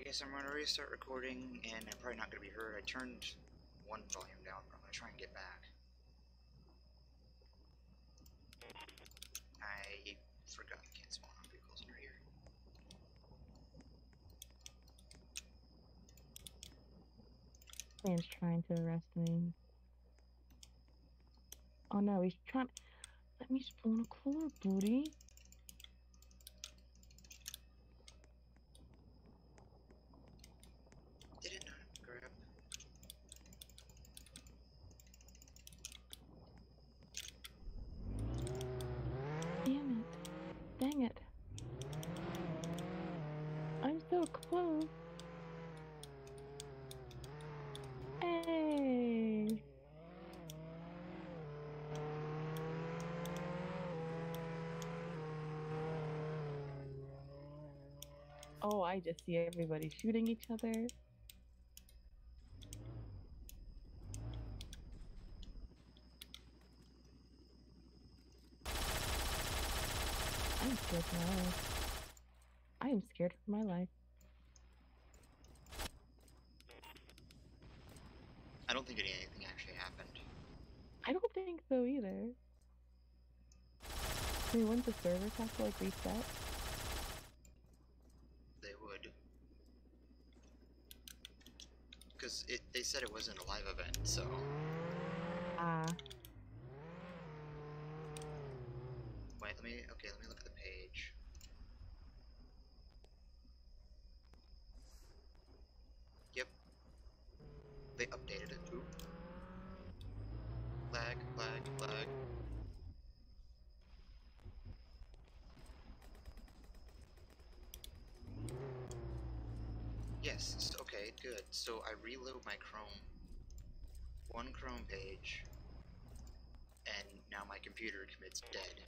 I guess I'm gonna restart recording, and I'm probably not gonna be heard. I turned one volume down, but I'm gonna try and get back. I forgot spawn on vehicles under here. Man's trying to arrest me. Oh no, he's trying. Let me spawn a core, booty. Did it not grab? Damn it. Dang it. I'm so close. Hey. Oh, I just see everybody shooting each other. I'm scared for my life. I am scared for my life. I don't think anything actually happened. I don't think so either. I mean, wouldn't the servers have to like reset? They would. Because it, they said it wasn't a live event, so. Ah, Wait, let me. Okay, let me look at the page. Yep. They updated it. Oop. Lag, lag, lag. Yes, s- okay, good. So I reload my Chrome. One Chrome page. And now my computer commits dead.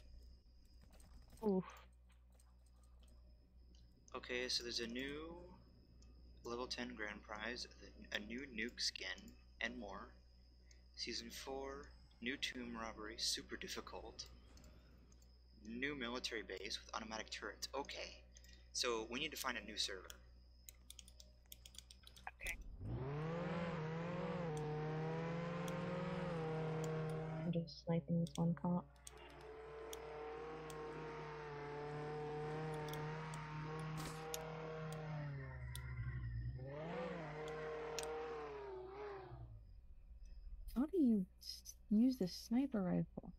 oof. Okay, so there's a new level 10 grand prize, a new nuke skin, and more. Season 4, new tomb robbery, super difficult. New military base with automatic turrets. Okay, so we need to find a new server. I'm sniping this one cop. How do you use the sniper rifle?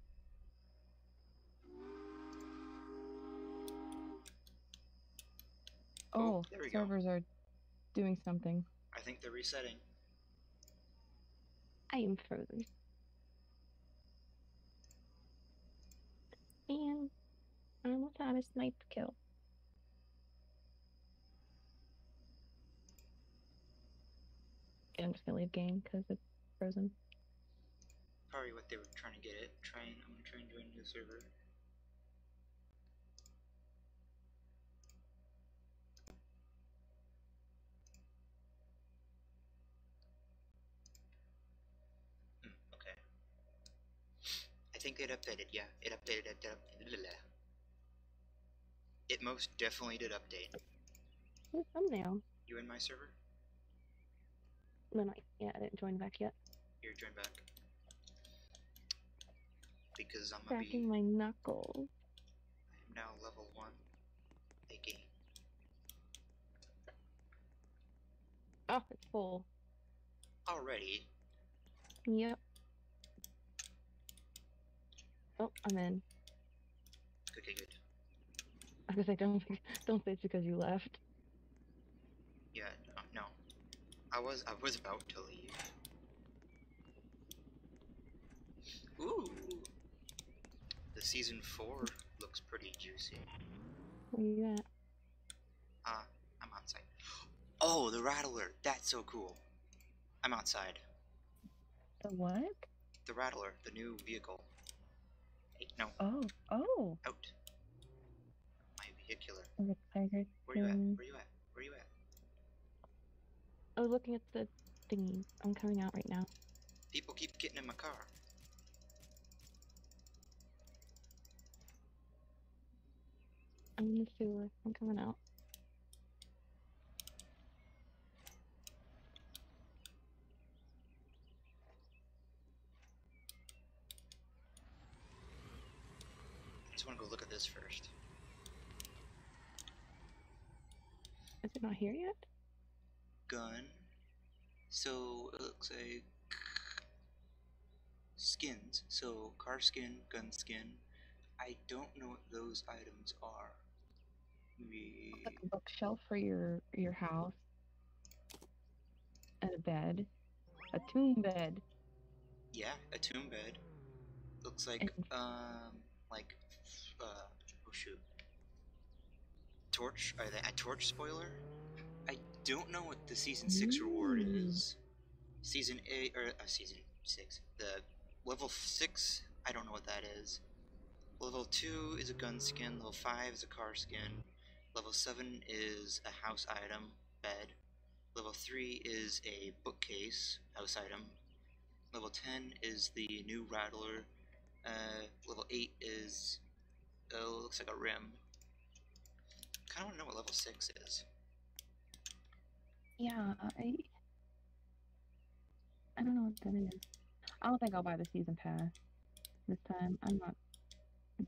Oh, Oh, there we go. servers are doing something. I think they're resetting. I am frozen. And I almost had a snipe kill. I'm just gonna leave game because it's frozen. Probably what they were trying to get at. Trying, I'm gonna try and join new server. Think it updated, yeah. It updated, it uh, updated. It most definitely did update. Ooh, thumbnail. You in my server? No, not yet. I didn't join back yet. Here, join back. Because I'm Cracking my knuckles. I'm now level 1. AK. Oh, it's full. Already? Yep. Oh, I'm in. Okay, good. I was like, don't think, don't say it's because you left. Yeah, no, no. I was I was about to leave. Ooh. The season four looks pretty juicy. Where you at? Ah, I'm outside. Oh, the Rattler! That's so cool. I'm outside. The what? The Rattler, the new vehicle. Hey, no, Oh, oh. out. My vehicular. The tiger Where you at? thing. Where you at? Where you at? I was looking at the thingy. I'm coming out right now. People keep getting in my car. I'm in the sewer. I'm coming out. Just want to go look at this first. Is it not here yet? Gun. So it looks like skins. So car skin, gun skin. I don't know what those items are. We Like a bookshelf for your your house. And a bed. A tomb bed. yeah, a tomb bed. Looks like And- um like uh oh shoot. Torch are they a torch spoiler? I don't know what the season six reward is. Season eight or uh, season six. The level six, I don't know what that is. Level two is a gun skin. Level five is a car skin. Level seven is a house item, bed. Level three is a bookcase, house item. Level ten is the new rattler. Uh, level eight is uh, looks like a rim. Kind of want to know what level six is. Yeah, I I don't know what that is. I don't think I'll buy the season pass this time. I'm not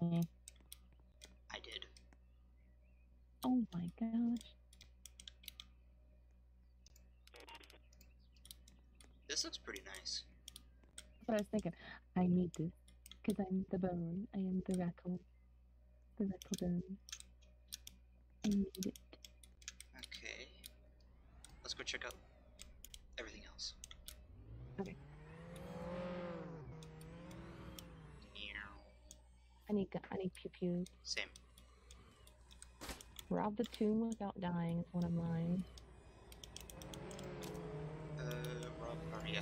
me. I did. Oh my gosh. This looks pretty nice. That's what I was thinking. I need this. Because I'm the bone. I am the rattle. The rattle bone. I need it. Okay. Let's go check out everything else. Okay. I need gu- I need pew pews. Same. Rob the tomb without dying is one of mine. Uh, Rob, or yeah.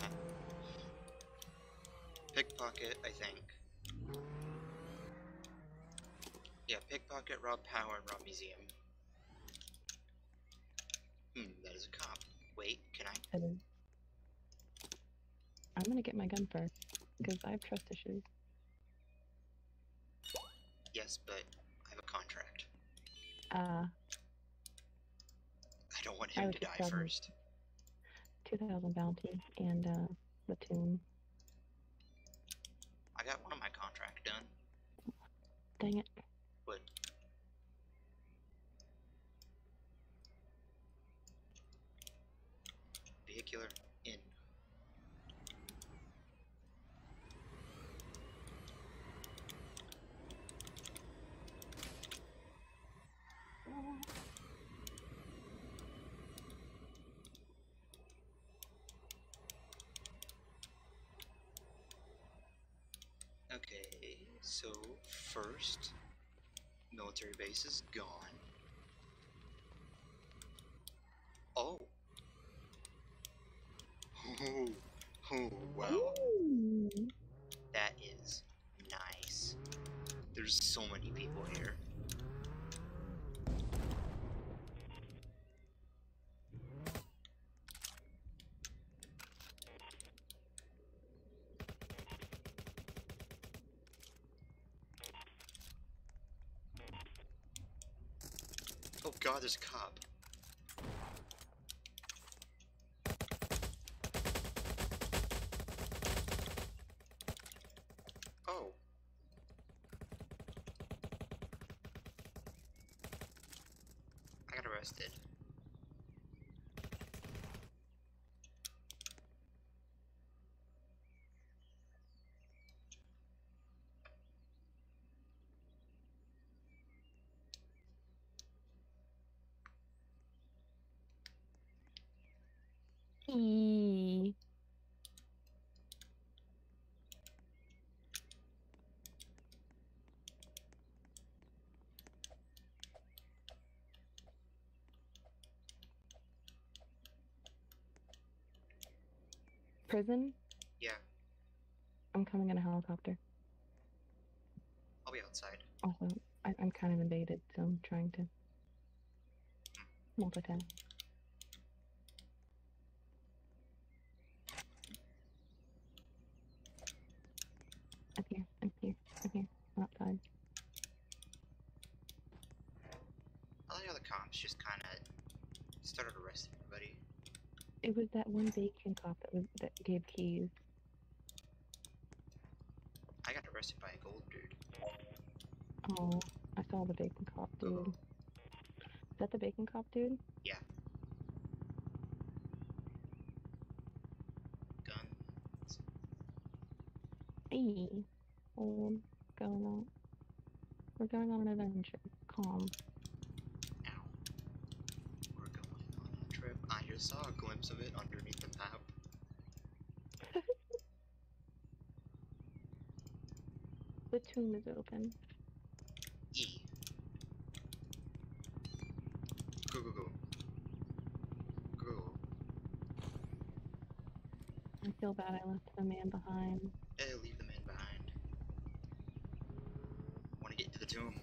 Pickpocket, I think. Yeah, pickpocket, rob power, and rob museum. Hmm, that is a cop. Wait, can I? I'm gonna get my gun first. Because I have trust issues. Yes, but I have a contract. Uh, I don't want him to die first. 2000 bounty and uh, the tomb. I got one of my contract done. Dang it. What? Vehicular in. Okay, so first, military base is gone. Oh. Oh, oh wow. Ooh. That is nice. There's so many people here. Oh god, there's a cop. Oh. I got arrested. Prison? Yeah, I'm coming in a helicopter. I'll be outside. Also, I, I'm kind of invaded, so I'm trying to multitask. Up here, up here, up here, I'm outside. All the other cops just kind of started arresting everybody. It was that one bacon cop that was that gave keys. I got arrested by a gold dude. Oh, I saw the bacon cop oh. dude. Uh-oh. Is that the bacon cop dude? Yeah. Guns. Hey, old, going on. We're going on an adventure. Calm. Ow. We're going on a trip. I just saw a glimpse of it underneath the map. The tomb is open. E. Go, go, go. Go. I feel bad I left the man behind. Eh, leave the man behind. Want to get to the tomb.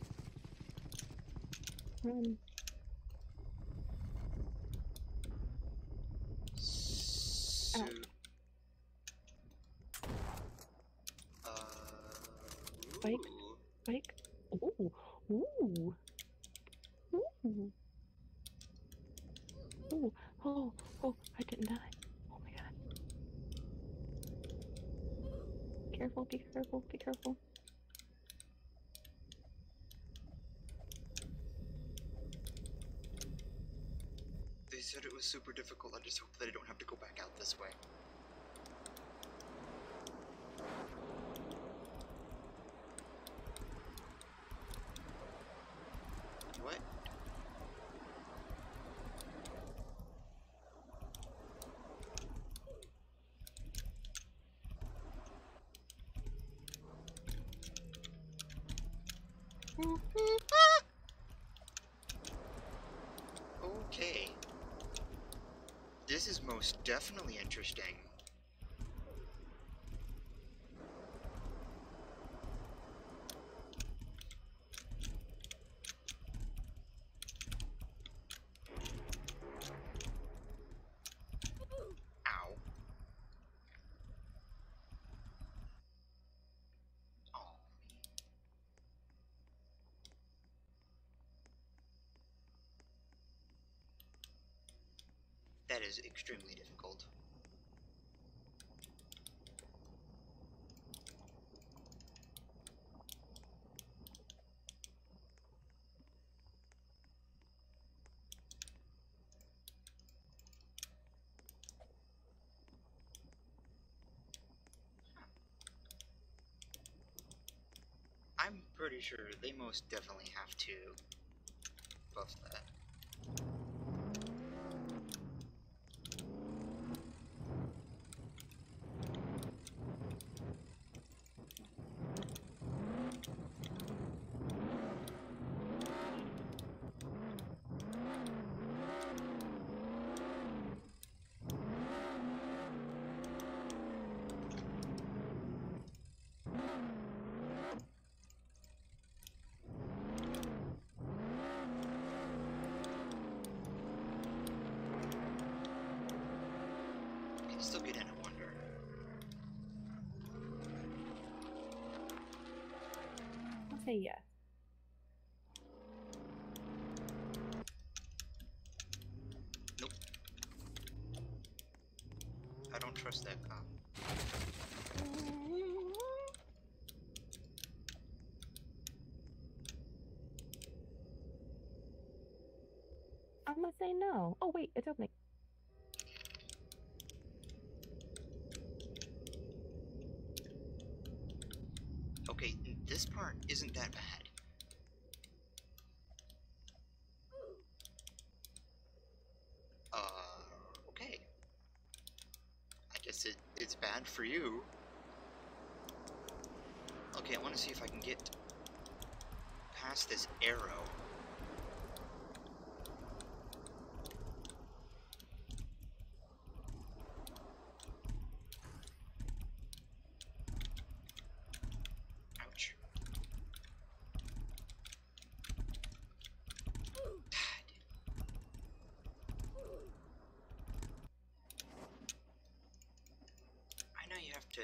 Run. So. Uh. Spike? ooh. Spike. Ooh. Ooh. Ooh. Ooh. Oh. Oh. I didn't die. Oh my god. Careful. Be careful. Be careful. They said it was super difficult. I just hope that I don't have to go back out this way. What? Okay. This is most definitely interesting. Ow. Oh. That is extremely difficult. I'm pretty sure they most definitely have to buff that. Can still get in, I wonder. Say yes. I don't trust that cop. I'm gonna say no. Oh wait, it's opening this part isn't that bad. Uh, okay. I guess it, it's bad for you. Okay, I want to see if I can get past this arrow. Ouch. I know you have to.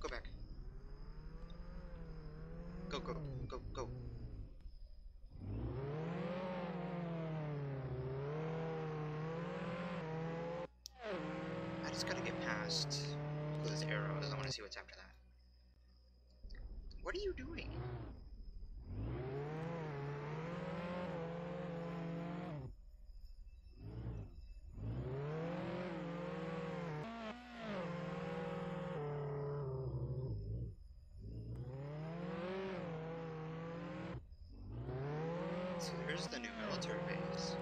Go back. Go, go, go, go. Past those arrows. I want to see what's after that. What are you doing? So there's the new military base.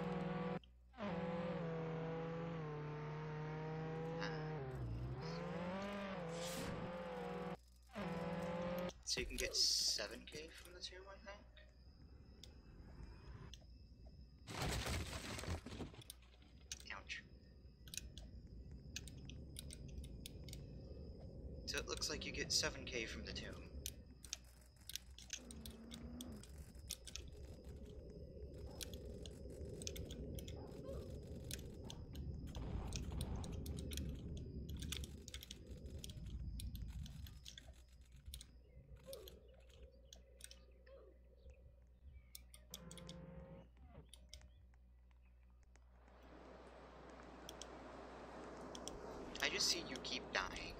So you can get 7k from the tier 1 tank? Ouch. So it looks like you get 7k from the tomb. I just see you keep dying.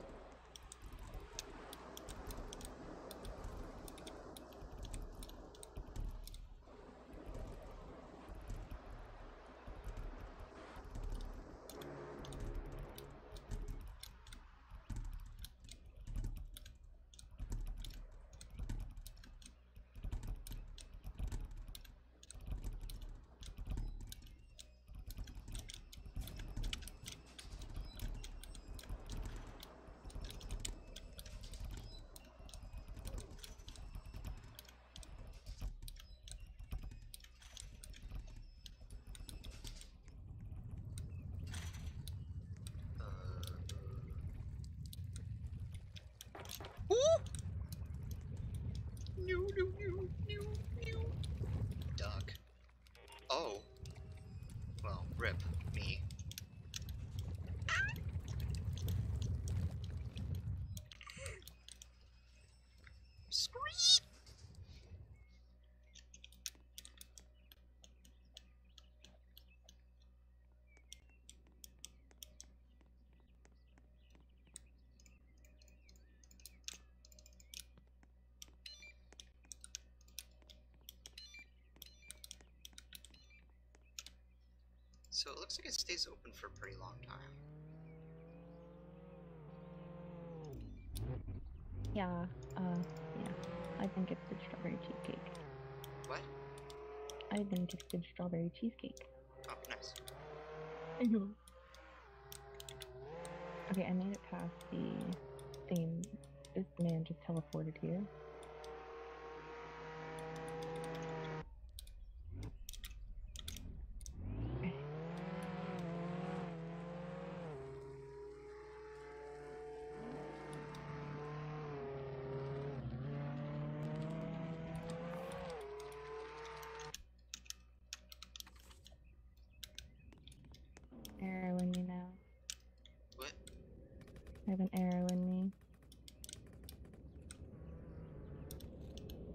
Uh, Ooh! No, no, no, no, no. Duck. Oh. So it looks like it stays open for a pretty long time. Yeah, uh, yeah. I think it's the strawberry cheesecake. What? I think it's the strawberry cheesecake. Oh, nice. Okay, I made it past the thing. This man just teleported here. Okay. Arrow in me now. What? I have an arrow in me.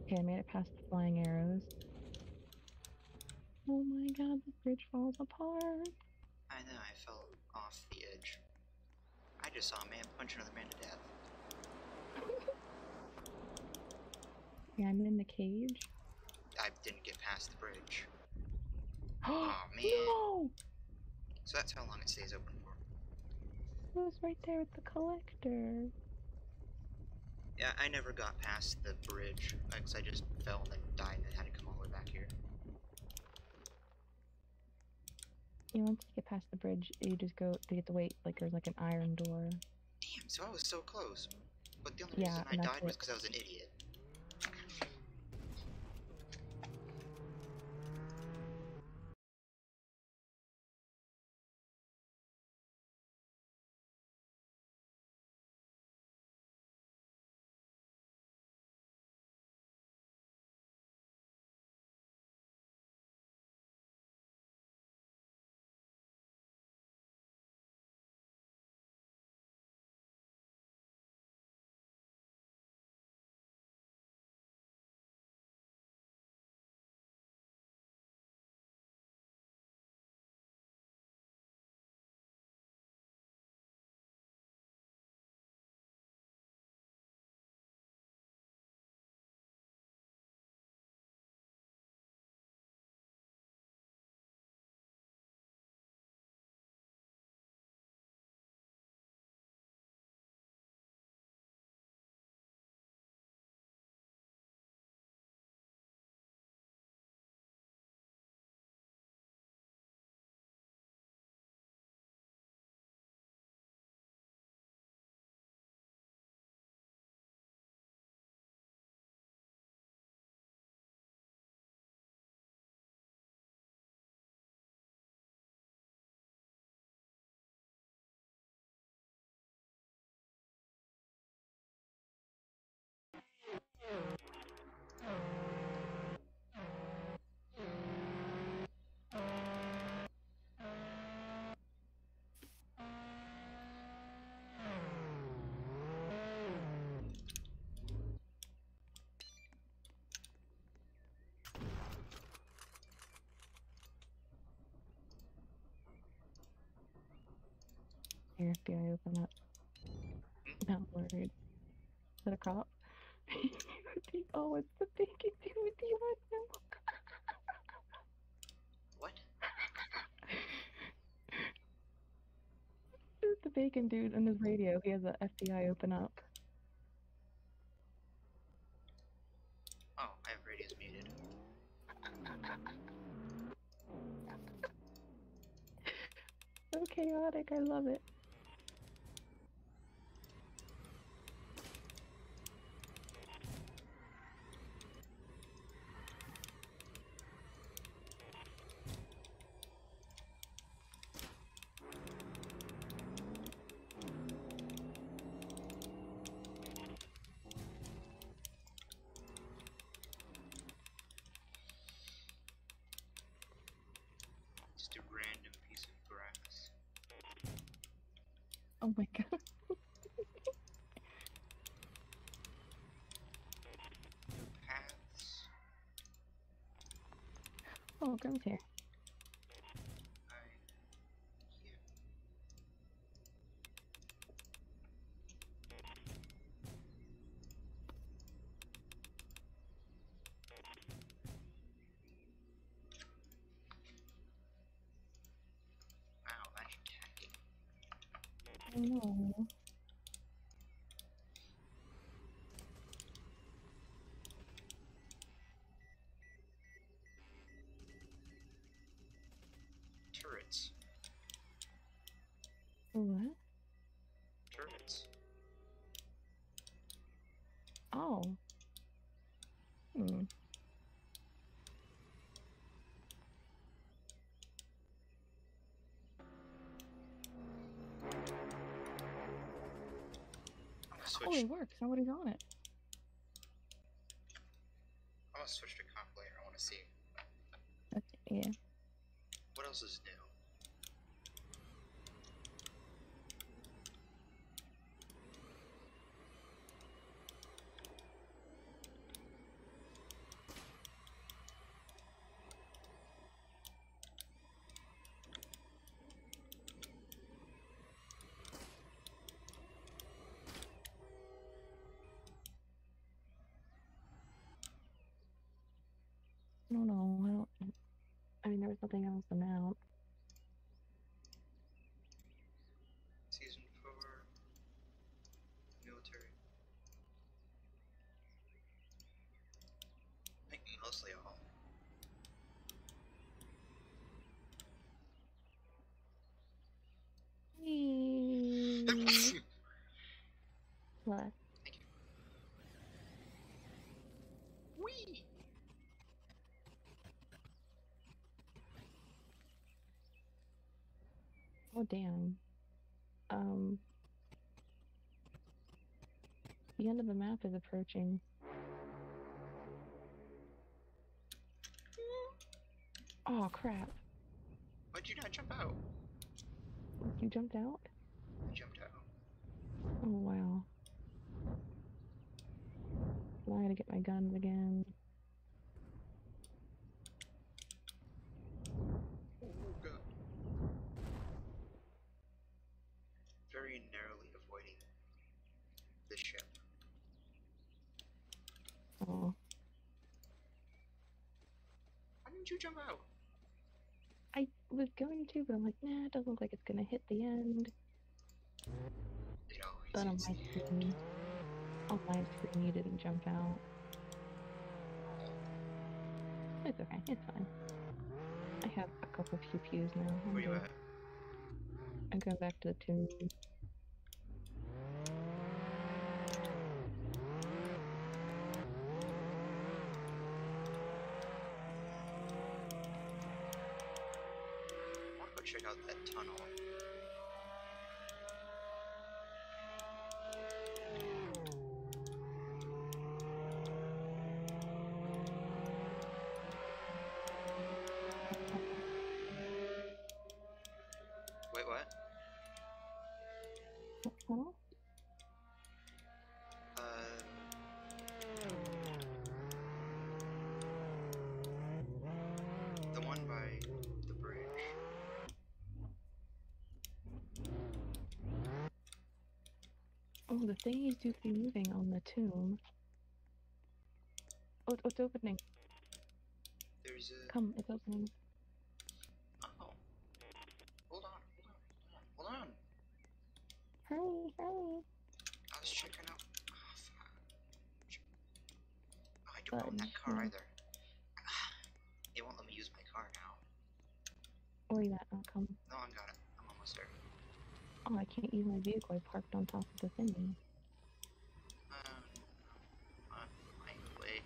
Okay, I made it past the flying arrows. Oh my god, the bridge falls apart. I know, I fell off the edge. I just saw a man punch another man to death. Yeah, I'm in the cage. I didn't get past the bridge. Oh man. No! So that's how long it stays open for. It was right there with the collector. Yeah, I never got past the bridge, uh, because I just fell and then died and then had to come all the way back here. Yeah, once you get past the bridge, you just go to get the weight, like there's like an iron door. Damn, so I was so close. But the only Yeah, reason I died was because I was an idiot. Your FBI open up. Hmm? Not worried. Is that a cop? oh, it's the bacon dude with the audio. What? It's the bacon dude on his radio. He has the FBI open up. Oh, I have radios muted. So chaotic. I love it. Just a random piece of grass. Oh my god. New paths. Oh, Grim's here. I. Yeah. Wow, that's tacky. I I'm gonna Oh, switch. it works. Nobody's on it. I'm gonna switch to comp later. I wanna see Okay, yeah. what else is new. I don't know. I don't. Was nothing else announced. Season four. Military. I think mostly all. what? Wee. Oh damn. Um. The end of the map is approaching. Oh crap! Why'd you not jump out? You jumped out? I jumped out. Oh wow. Now I gotta get my guns again. Oh god. Very narrowly avoiding the ship. Oh. Why didn't you jump out? I was going to, but I'm like, nah, it doesn't look like it's gonna hit the end. It always But on my screen, on my screen, you didn't jump out. It's okay, it's fine. I have a couple of pew pews now. I'm Where you at? I'm going back to the tomb. Thingies do keep moving on the tomb. Oh, it's, oh, it's opening. There's a. Come, it's opening. Oh. Hold on, hold on, hold on. Hurry, hurry. I was checking out. Oh, fuck. Oh, I don't own that car yeah. either. It won't let me use my car now. Where you at? Oh, come. No, I got it. I'm almost there. Oh, I can't use my vehicle. I parked on top of the thingy. Um, on my way.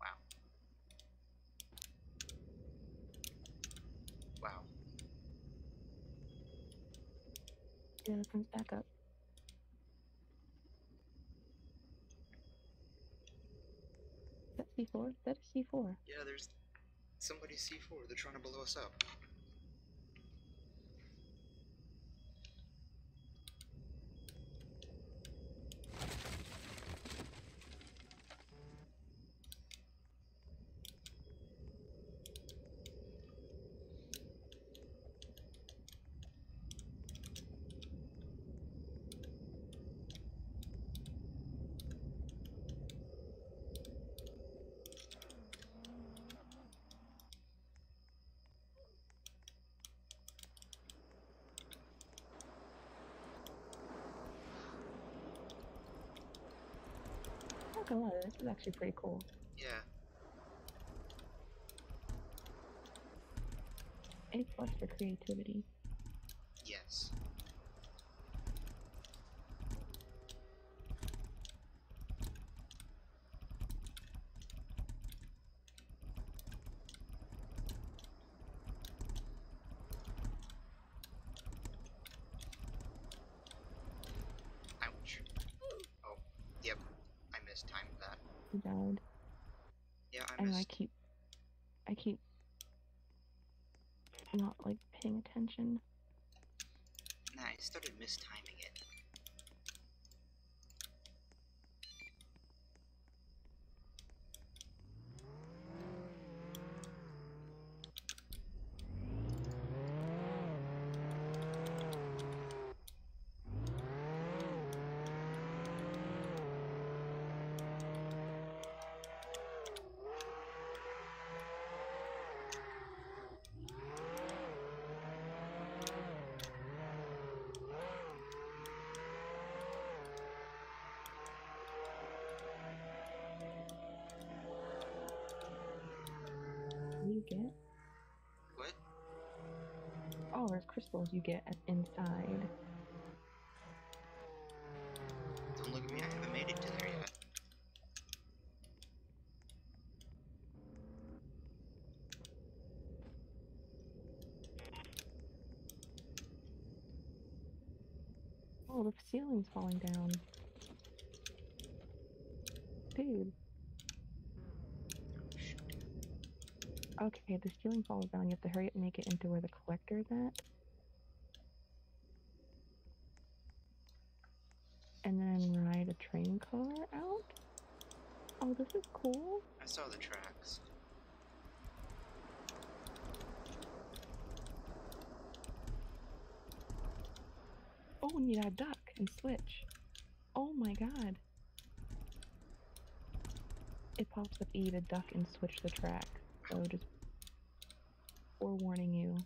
Wow. Wow. Yeah, the back up. Is that C4? Is that a C4? Yeah, there's somebody C4. They're trying to blow us up. Is actually pretty cool. Yeah. A plus for creativity. Yes. Ouch. Oh, yep. I mistimed that. He died. Yeah, I I know I missed. keep I keep not like paying attention. Nah, I started mistiming it. You get What? oh, there's crystals you get at inside. Don't look at me, I haven't made it to there yet. Oh, the ceiling's falling down. Dude. Okay, the ceiling falls down. You have to hurry up and make it into where the collector is at. And then ride a train car out? Oh, this is cool. I saw the tracks. Oh, and you gotta duck and switch. Oh my god. It pops up E to duck and switch the track. So just forewarning you.